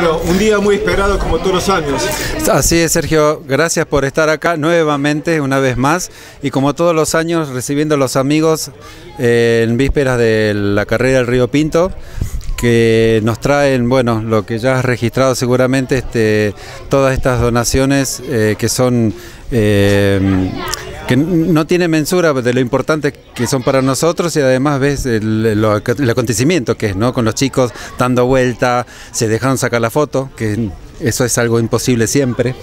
Bueno, un día muy esperado como todos los años. Así es, Sergio. Gracias por estar acá nuevamente, una vez más. Y como todos los años, recibiendo a los amigos eh, en vísperas de la carrera del Río Pinto que nos traen, bueno, lo que ya has registrado seguramente, este, todas estas donaciones eh, que son eh, que no tiene mensura de lo importante que son para nosotros y además ves el, acontecimiento que es, ¿no? Con los chicos dando vuelta, se dejaron sacar la foto, que eso es algo imposible siempre.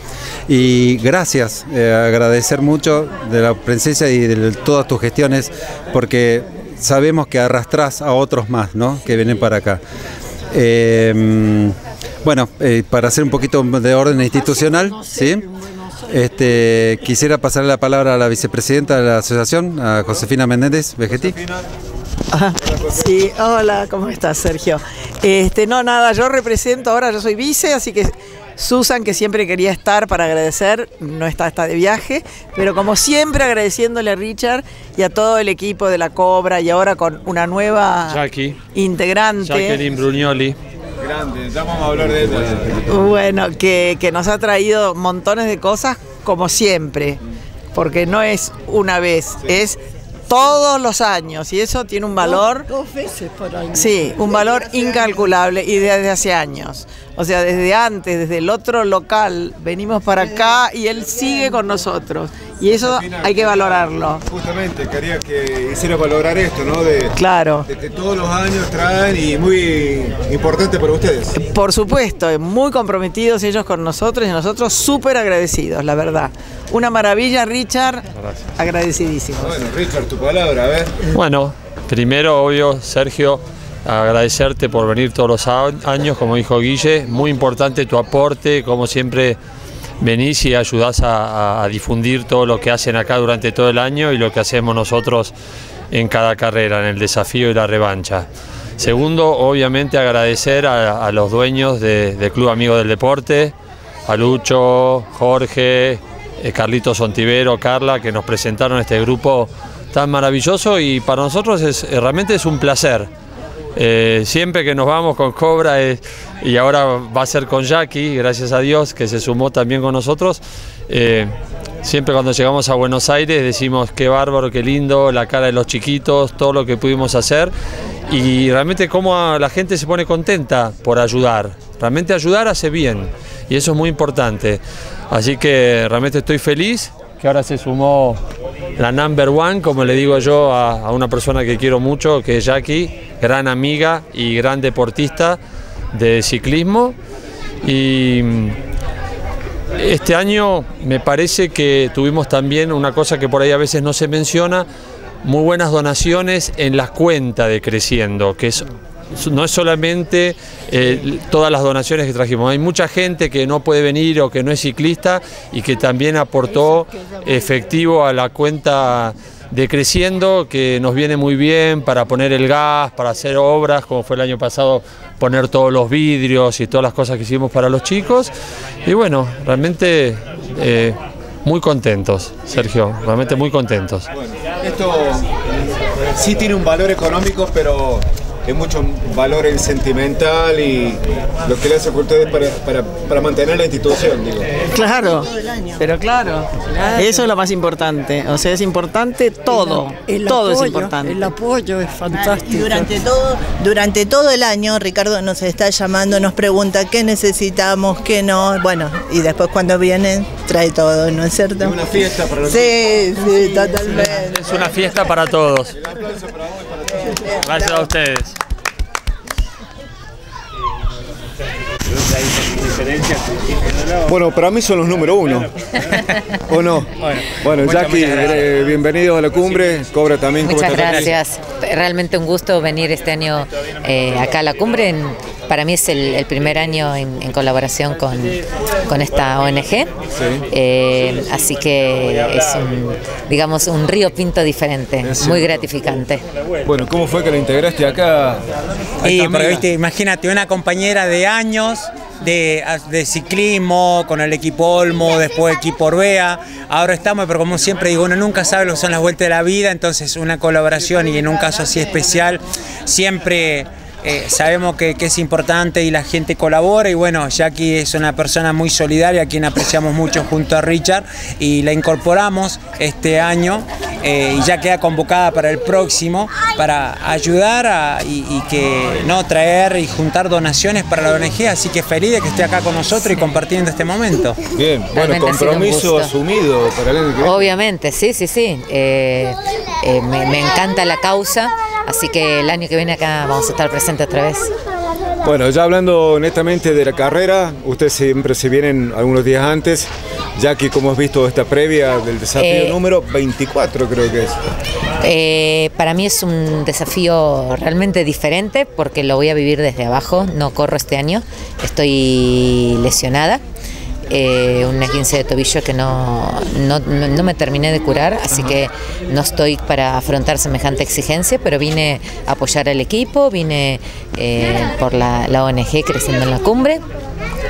Y gracias, eh, agradecer mucho de la presencia y de todas tus gestiones, porque sabemos que arrastras a otros más, ¿no? Que vienen para acá. Eh, bueno, eh, para hacer un poquito de orden institucional, ¿sí? Este, quisiera pasarle la palabra a la vicepresidenta de la asociación, a Josefina Menéndez Vegetí. sí, hola, ¿cómo estás, Sergio? Este, no, nada, yo represento ahora, yo soy vice, así que Susan, que siempre quería estar para agradecer, no está, está de viaje, pero como siempre agradeciéndole a Richard y a todo el equipo de la Cobra y ahora con una nueva integrante. Jacqueline Brugnoli grande, ya vamos a hablar de ella. Bueno, que, que nos ha traído montones de cosas como siempre, porque no es una vez, es todos los años y eso tiene un valor. Dos, veces por año. Sí, un valor incalculable y desde hace años. O sea, desde antes, desde el otro local, venimos para acá y él sigue con nosotros. Y eso hay que valorarlo. Justamente, quería que hiciera valorar esto, ¿no? De, claro. De que todos los años traen y muy importante para ustedes. Por supuesto, muy comprometidos ellos con nosotros y nosotros súper agradecidos, la verdad. Una maravilla, Richard. Gracias. Agradecidísimo. Bueno, Richard, tu palabra, a ver. Bueno, primero, obvio, Sergio, agradecerte por venir todos los años, como dijo Guille. Muy importante tu aporte, como siempre venís y ayudás a, difundir todo lo que hacen acá durante todo el año y lo que hacemos nosotros en cada carrera, en el desafío y la revancha. Segundo, obviamente agradecer a, los dueños del Club Amigo del Deporte, a Lucho, Jorge, eh, Carlitos Ontivero, Carla, que nos presentaron este grupo tan maravilloso y para nosotros es, realmente es un placer. Eh, siempre que nos vamos con Cobra y ahora va a ser con Jackie, gracias a Dios que se sumó también con nosotros. Eh, siempre cuando llegamos a Buenos Aires decimos qué bárbaro, qué lindo, la cara de los chiquitos, todo lo que pudimos hacer y realmente cómo la gente se pone contenta por ayudar. Realmente ayudar hace bien y eso es muy importante. Así que realmente estoy feliz que ahora se sumó la number one, como le digo yo a, una persona que quiero mucho, que es Jackie, gran amiga y gran deportista de ciclismo. Y mm, este año me parece que tuvimos también una cosa que por ahí a veces no se menciona, muy buenas donaciones en la cuenta de Creciendo, que es no es solamente eh, todas las donaciones que trajimos, hay mucha gente que no puede venir o que no es ciclista y que también aportó efectivo a la cuenta de Creciendo, que nos viene muy bien para poner el gas, para hacer obras, como fue el año pasado, poner todos los vidrios y todas las cosas que hicimos para los chicos. Y bueno, realmente eh, muy contentos, Sergio, realmente muy contentos. esto sí tiene un valor económico, pero es mucho valor en sentimental y lo que le hace por ustedes para, para, mantener la institución, digo. Claro, pero claro, eso es lo más importante. O sea, es importante todo, todo es importante. El apoyo es fantástico. Durante todo, durante todo el año, Ricardo nos está llamando, nos pregunta qué necesitamos, qué no. Bueno, y después cuando viene, trae todo, ¿no es cierto? Es una fiesta para los Sí, sí, totalmente. Es una fiesta para todos. Gracias a ustedes. Bueno, para mí son los número uno. ¿O no? Bueno, Jackie, eh, bienvenido a la cumbre. Cobra también. Muchas gracias. Realmente un gusto venir este año eh, acá a la cumbre. para mí es el, primer año en, colaboración con, con, esta ONG. Eh, así que es un, digamos, un río pinto diferente, muy gratificante. Bueno, ¿cómo fue que la integraste acá? Sí, porque viste, imagínate, una compañera de años de, ciclismo, con el equipo Olmo, después equipo Orbea. Ahora estamos, pero como siempre digo, uno nunca sabe lo que son las vueltas de la vida, entonces una colaboración y en un caso así especial, siempre eh, sabemos que, que es importante y la gente colabora y bueno, Jackie es una persona muy solidaria, a quien apreciamos mucho junto a Richard y la incorporamos este año eh, y ya queda convocada para el próximo para ayudar a- y, y que no traer y juntar donaciones para la ONG, así que feliz de que esté acá con nosotros y compartiendo este momento. Bien, bueno, Realmente compromiso asumido para el. Obviamente, sí, sí, sí. Eh, eh, me, me encanta la causa, así que el año que viene acá vamos a estar presentes otra vez. Bueno, ya hablando netamente de la carrera, ustedes siempre se vienen algunos días antes, ya que como has visto esta previa del desafío Eh, número 24 creo que es. Eh, para mí es un desafío realmente diferente porque lo voy a vivir desde abajo. No corro este año, estoy lesionada. Eh, un esguince de tobillo que no, no, no- no me terminé de curar, así que no estoy para afrontar semejante exigencia, pero vine a apoyar al equipo, vine eh, por la, la ONG creciendo en la cumbre.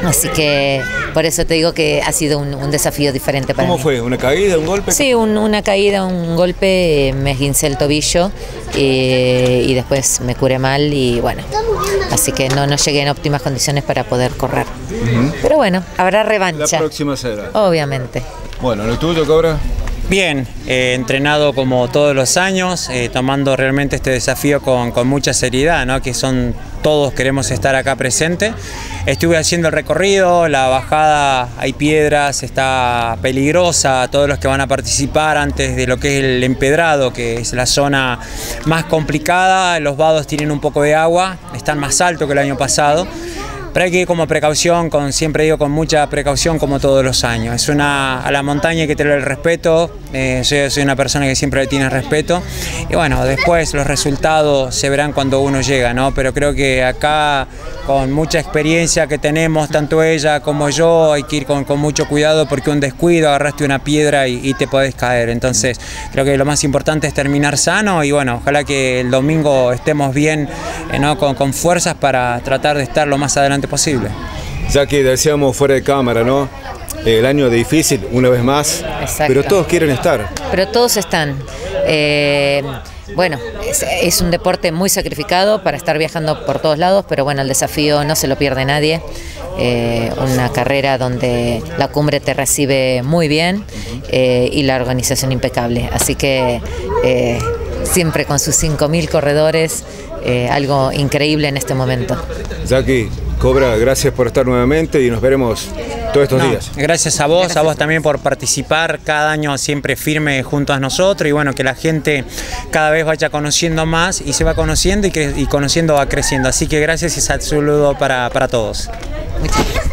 Así que por eso te digo que ha sido un, un desafío diferente para ¿Cómo mí. fue? ¿Una caída, un golpe? Sí, un- una caída, un golpe, me esguincé el tobillo eh, y después me curé mal y bueno, así que no, no llegué en óptimas condiciones para poder correr. Pero bueno, habrá La revancha, próxima será. obviamente. Bueno, ¿lo tuyo, Cobra? Bien, eh, entrenado como todos los años, eh, tomando realmente este desafío con, mucha seriedad, ¿no? que son todos queremos estar acá presente. Estuve haciendo el recorrido, la bajada, hay piedras, está peligrosa, todos los que van a participar antes de lo que es el empedrado, que es la zona más complicada, los vados tienen un poco de agua, están más altos que el año pasado. Pero hay que ir como precaución, con, siempre digo con mucha precaución como todos los años. Es una, a la montaña hay que tener el respeto, eh, yo soy una persona que siempre le tiene respeto. Y bueno, después los resultados se verán cuando uno llega, ¿no? Pero creo que acá con mucha experiencia que tenemos, tanto ella como yo, hay que ir con, con mucho cuidado porque un descuido, agarraste una piedra y, y te podés caer. Entonces creo que lo más importante es terminar sano y bueno, ojalá que el domingo estemos bien, ¿no? con, con fuerzas para tratar de estar lo más adelante posible. Ya que decíamos fuera de cámara, ¿no? El año difícil, una vez más, Exacto. pero todos quieren estar. Pero todos están. eh, bueno, es, es un deporte muy sacrificado para estar viajando por todos lados, pero bueno, el desafío no se lo pierde nadie. Eh, una carrera donde la cumbre te recibe muy bien eh, y la organización impecable. Así que eh, siempre con sus 5.000 corredores, eh, algo increíble en este momento. Jackie, Cobra, gracias por estar nuevamente y nos veremos todos estos No, días. gracias a vos, a vos también por participar cada año siempre firme junto a nosotros y bueno, que la gente cada vez vaya conociendo más y se va conociendo y, cre- y conociendo va creciendo. Así que gracias y saludo para, para todos. Muchas gracias.